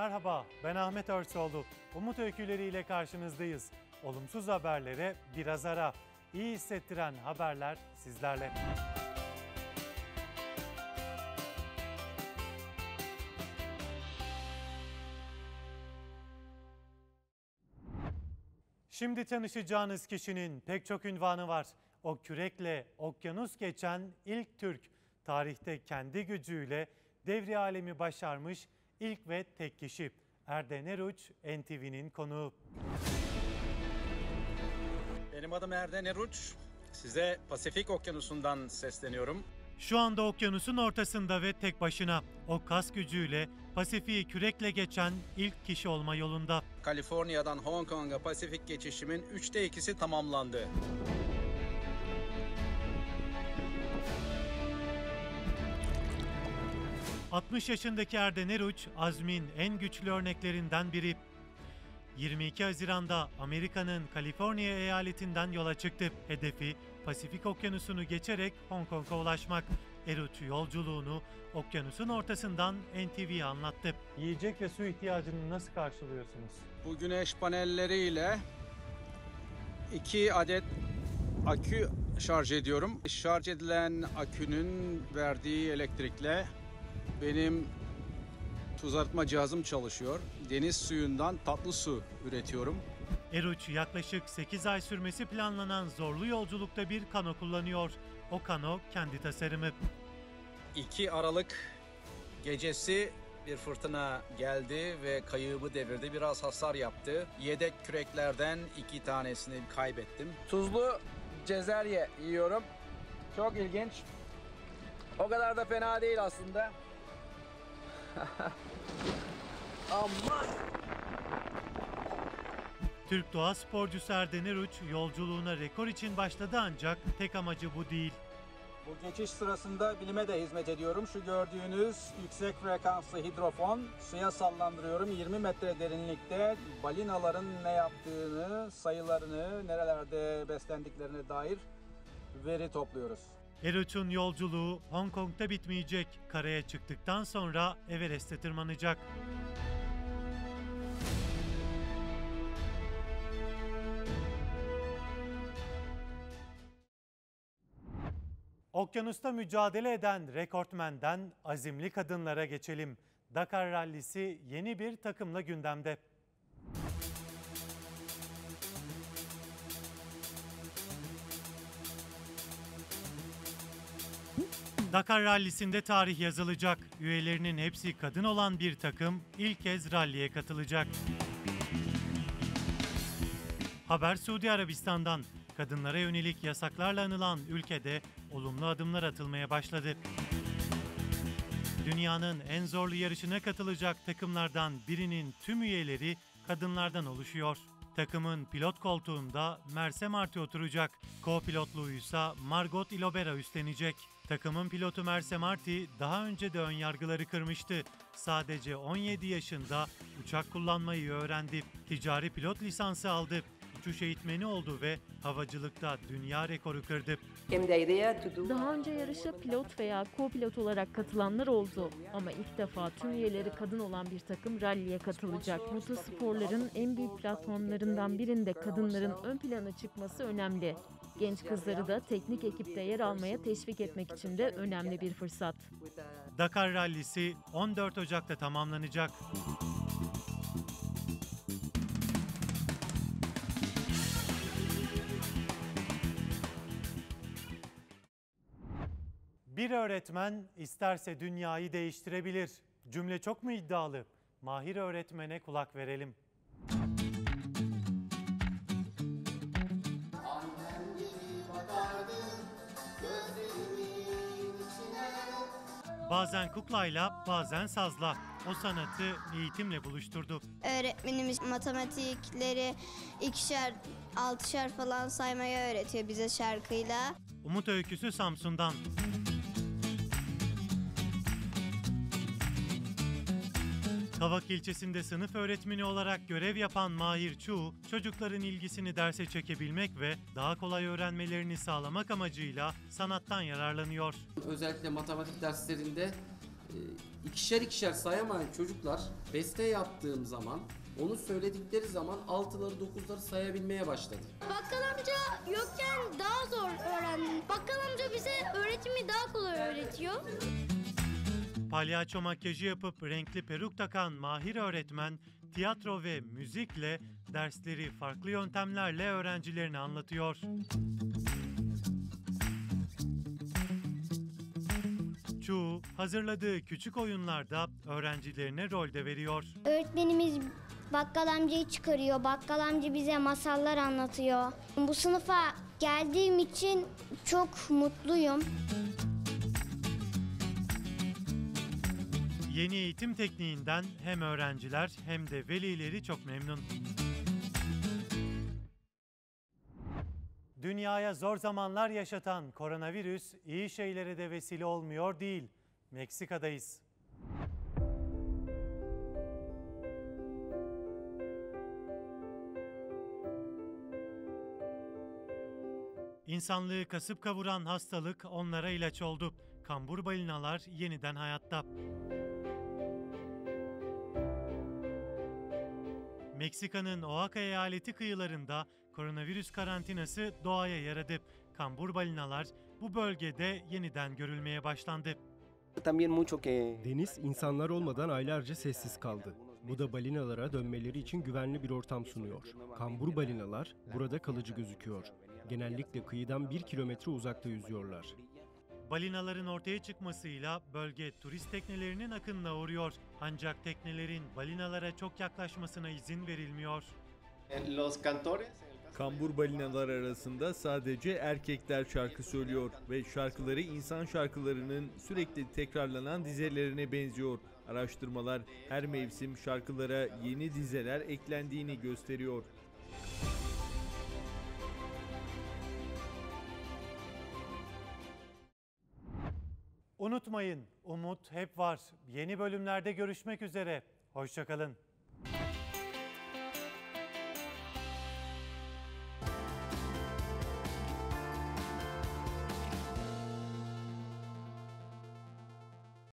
Merhaba, ben Ahmet Örsoğlu. Umut öyküleriyle karşınızdayız. Olumsuz haberlere biraz ara. İyi hissettiren haberler sizlerle. Şimdi tanışacağınız kişinin pek çok ünvanı var. O kürekle okyanus geçen ilk Türk. Tarihte kendi gücüyle devri alemi başarmış ilk ve tek kişi. Erden Eruç, NTV'nin konuğu. Benim adım Erden Eruç. Size Pasifik Okyanusu'ndan sesleniyorum. Şu anda okyanusun ortasında ve tek başına o kas gücüyle Pasifik'i kürekle geçen ilk kişi olma yolunda. Kaliforniya'dan Hong Kong'a Pasifik geçişimin üçte ikisi tamamlandı. ...60 yaşındaki Erden Eruç, azmin en güçlü örneklerinden biri. 22 Haziran'da Amerika'nın Kaliforniya eyaletinden yola çıktı. Hedefi Pasifik Okyanusu'nu geçerek Hong Kong'a ulaşmak. Eruç yolculuğunu okyanusun ortasından NTV'ye anlattı. Yiyecek ve su ihtiyacını nasıl karşılıyorsunuz? Bu güneş panelleriyle iki adet akü şarj ediyorum. Şarj edilen akünün verdiği elektrikle benim tuz arıtma cihazım çalışıyor. Deniz suyundan tatlı su üretiyorum. Eruç yaklaşık 8 ay sürmesi planlanan zorlu yolculukta bir kano kullanıyor. O kano kendi tasarımı. 2 Aralık gecesi bir fırtına geldi ve kayığımı devirdi. Biraz hasar yaptı. Yedek küreklerden iki tanesini kaybettim. Tuzlu cezerye yiyorum. Çok ilginç. O kadar da fena değil aslında. Aman! Türk doğa sporcusu Erden Eruç yolculuğuna rekor için başladı ancak tek amacı bu değil. Bu geçiş sırasında bilime de hizmet ediyorum. Şu gördüğünüz yüksek frekanslı hidrofon suya sallandırıyorum. 20 metre derinlikte balinaların ne yaptığını, sayılarını, nerelerde beslendiklerine dair veri topluyoruz. Eruç'un yolculuğu Hong Kong'da bitmeyecek. Karaya çıktıktan sonra Everest'e tırmanacak. Okyanusta mücadele eden rekortmenden azimli kadınlara geçelim. Dakar Rallisi yeni bir takımla gündemde. Dakar Rallisi'nde tarih yazılacak. Üyelerinin hepsi kadın olan bir takım ilk kez ralliye katılacak. Haber Suudi Arabistan'dan. Kadınlara yönelik yasaklarla anılan ülkede olumlu adımlar atılmaya başladı. Dünyanın en zorlu yarışına katılacak takımlardan birinin tüm üyeleri kadınlardan oluşuyor. Takımın pilot koltuğunda Merse Marti oturacak. Co-pilotluğu Margot Ilobera üstlenecek. Takımın pilotu Merse Marti daha önce de ön yargıları kırmıştı. Sadece 17 yaşında uçak kullanmayı öğrendi. Ticari pilot lisansı aldı. Uçuş eğitmeni oldu ve havacılıkta dünya rekoru kırdı. Daha önce yarışa pilot veya co-pilot olarak katılanlar oldu. Ama ilk defa tüm üyeleri kadın olan bir takım ralliye katılacak. Motosporların en büyük platformlarından birinde kadınların ön plana çıkması önemli. Genç kızları da teknik ekipte yer almaya teşvik etmek için de önemli bir fırsat. Dakar Rallisi 14 Ocak'ta tamamlanacak. Bir öğretmen isterse dünyayı değiştirebilir. Cümle çok mu iddialı? Mahir öğretmene kulak verelim. Bazen kuklayla, bazen sazla. O sanatı eğitimle buluşturdu. Öğretmenimiz matematikleri ikişer, altışar falan saymayı öğretiyor bize şarkıyla. Umut Öyküsü Samsun'dan. Kavak ilçesinde sınıf öğretmeni olarak görev yapan Mahir Çuğ, çocukların ilgisini derse çekebilmek ve daha kolay öğrenmelerini sağlamak amacıyla sanattan yararlanıyor. Özellikle matematik derslerinde e, ikişer ikişer sayamayan çocuklar beste yaptığım zaman onu söyledikleri zaman altıları dokuzları sayabilmeye başladı. Bakkal amca yokken daha zor öğrendim. Bakkal amca bize öğretimi daha kolay öğretiyor. Palyaço makyajı yapıp renkli peruk takan mahir öğretmen tiyatro ve müzikle dersleri farklı yöntemlerle öğrencilerine anlatıyor. Chu hazırladığı küçük oyunlarda öğrencilerine rol de veriyor. Öğretmenimiz bakkal amcayı çıkarıyor. Bakkal amca bize masallar anlatıyor. Bu sınıfa geldiğim için çok mutluyum. Yeni eğitim tekniğinden hem öğrenciler hem de velileri çok memnun. Dünyaya zor zamanlar yaşatan koronavirüs iyi şeylere de vesile olmuyor değil. Meksika'dayız. İnsanlığı kasıp kavuran hastalık onlara ilaç oldu. Kambur balinalar yeniden hayatta. Meksika'nın Oaxaca eyaleti kıyılarında koronavirüs karantinası doğaya yaradı. Kambur balinalar bu bölgede yeniden görülmeye başlandı. También mucho que Deniz insanlar olmadan aylarca sessiz kaldı. Bu da balinalara dönmeleri için güvenli bir ortam sunuyor. Kambur balinalar burada kalıcı gözüküyor. Genellikle kıyıdan bir kilometre uzakta yüzüyorlar. Balinaların ortaya çıkmasıyla bölge turist teknelerinin akınına uğruyor. Ancak teknelerin balinalara çok yaklaşmasına izin verilmiyor. Kambur balinalar arasında sadece erkekler şarkı söylüyor ve şarkıları insan şarkılarının sürekli tekrarlanan dizelerine benziyor. Araştırmalar her mevsim şarkılara yeni dizeler eklendiğini gösteriyor. Unutmayın, umut hep var. Yeni bölümlerde görüşmek üzere. Hoşçakalın.